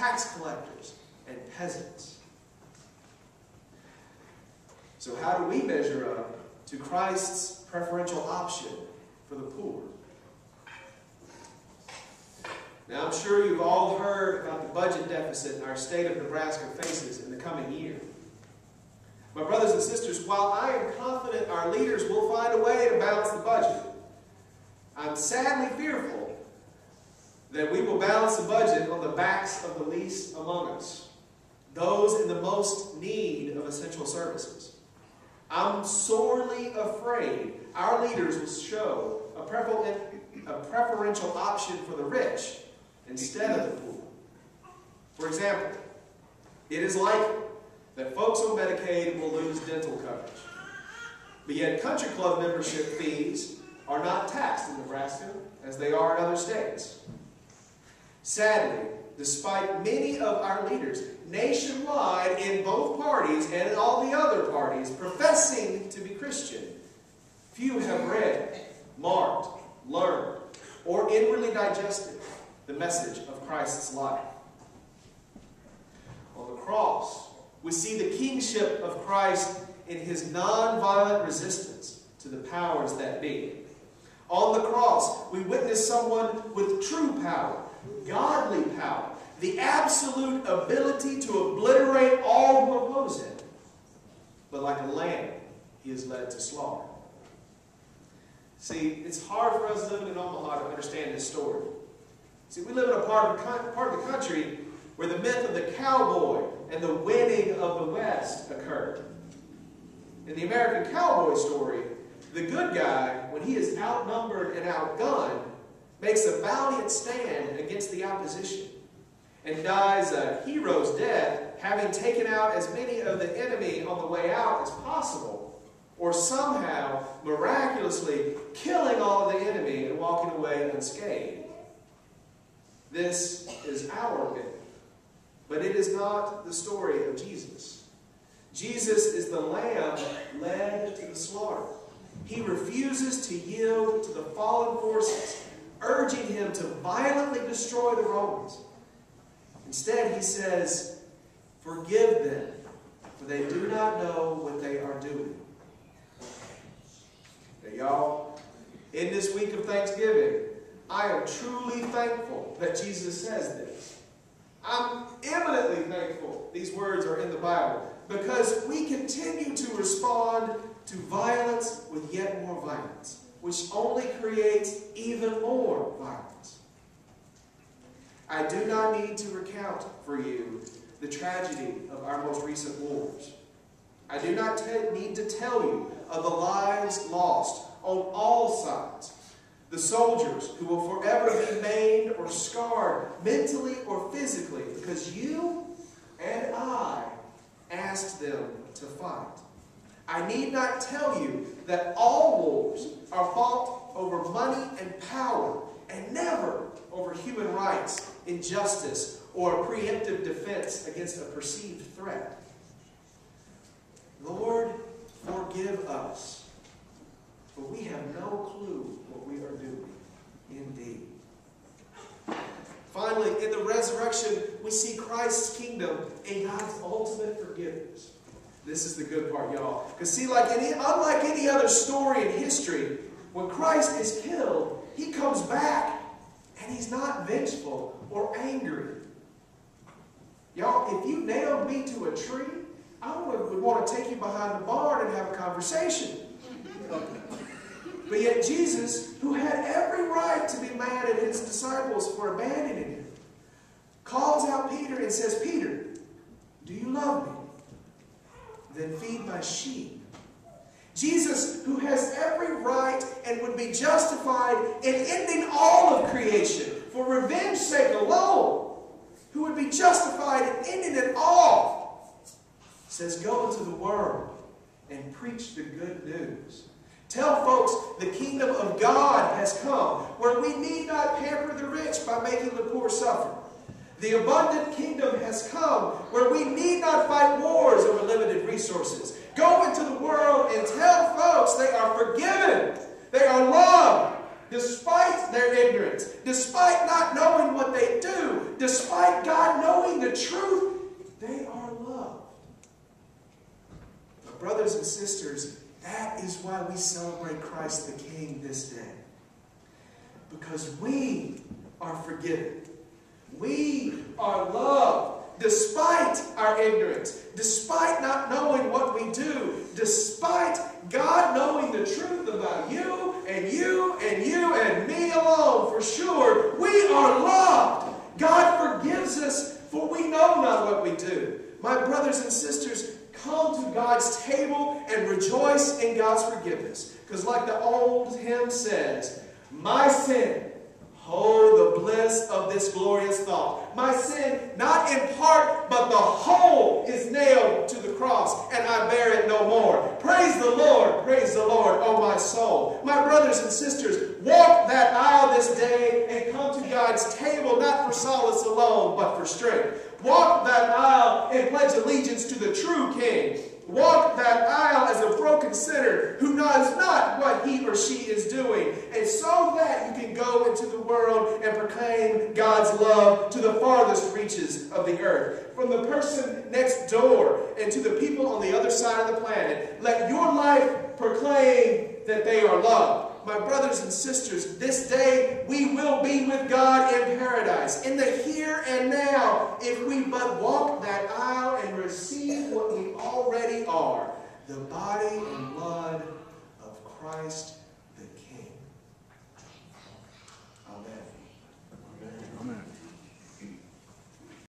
tax collectors, and peasants. So, how do we measure up to Christ's preferential option for the poor? Now, I'm sure you've all heard about the budget deficit our state of Nebraska faces in the coming year. My brothers and sisters, while I am confident our leaders will find a way to balance the budget, I'm sadly fearful that we will balance the budget on the backs of the least among us, those in the most need of essential services. I'm sorely afraid our leaders will show a, preferential option for the rich instead of the poor. For example, it is likely that folks on Medicaid will lose dental coverage. But yet country club membership fees are not taxed in Nebraska as they are in other states. Sadly, despite many of our leaders nationwide in both parties and in all the other parties professing to be Christian, few have read, marked, learned, or inwardly digested the message of Christ's life. On the cross, we see the kingship of Christ in his nonviolent resistance to the powers that be. On the cross, we witness someone with true power, godly power, the absolute ability to obliterate all who oppose him. But like a lamb, he is led to slaughter. See, it's hard for us living in Omaha to understand this story. See, we live in a part of, part of the country where the myth of the cowboy and the winning of the West occurred. In the American cowboy story, the good guy, when he is outnumbered and outgunned, makes a valiant stand against the opposition and dies a hero's death, having taken out as many of the enemy on the way out as possible, or somehow miraculously killing all of the enemy and walking away unscathed. This is our myth, but it is not the story of Jesus. Jesus is the lamb led to the slaughter. He refuses to yield to the fallen forces, urging him to violently destroy the Romans. Instead, he says, Forgive them, for they do not know what they are doing. Now, y'all, in this week of Thanksgiving, I am truly thankful that Jesus says this. I'm eminently thankful these words are in the Bible because we continue to respond to violence with yet more violence, which only creates even more violence. I do not need to recount for you the tragedy of our most recent wars. I do not need to tell you of the lives lost on all sides the soldiers who will forever be maimed or scarred mentally or physically because you and I asked them to fight. I need not tell you that all wars are fought over money and power and never over human rights, injustice, or preemptive defense against a perceived threat. Lord, forgive us, for we have no clue what we are doing. Indeed. Finally, in the resurrection, we see Christ's kingdom and God's ultimate forgiveness. This is the good part, y'all. Because see, like any, unlike any other story in history, when Christ is killed, he comes back and he's not vengeful or angry. Y'all, if you nailed me to a tree, I would, would want to take you behind the barn and have a conversation. But yet Jesus, who had every right to be mad at his disciples for abandoning him, calls out Peter and says, Peter, do you love me? Then feed my sheep. Jesus, who has every right and would be justified in ending all of creation for revenge sake alone, who would be justified in ending it all, says, Go into the world and preach the good news. Tell folks the kingdom of God has come, where we need not pamper the rich by making the poor suffer. The abundant kingdom has come, where we need not fight wars over limited resources. Go into the world and tell folks they are forgiven, they are loved, despite their ignorance, despite not knowing what they do. despite God knowing the truth, they are loved. But, brothers and sisters, that is why we celebrate Christ the King this day. Because we are forgiven. We are loved despite our ignorance, despite not knowing what we do, despite God knowing the truth about you and you and you and me alone for sure, we are loved. God forgives us for we know not what we do. My brothers and sisters, come to God's table and rejoice in God's forgiveness. Because like the old hymn says, my sin Oh, the this glorious thought. My sin, not in part, but the whole, is nailed to the cross, and I bear it no more. Praise the Lord, praise the Lord, oh my soul. My brothers and sisters, walk that aisle this day and come to God's table, not for solace alone, but for strength. Walk that aisle and pledge allegiance to the true King walk that aisle as a broken sinner who knows not or she is doing, and so that you can go into the world and proclaim God's love to the farthest reaches of the earth. From the person next door and to the people on the other side of the planet, let your life proclaim that they are loved my brothers and sisters, this day we will be with God in paradise, in the here and now, if we but walk that aisle and receive what we already are the body and blood of Christ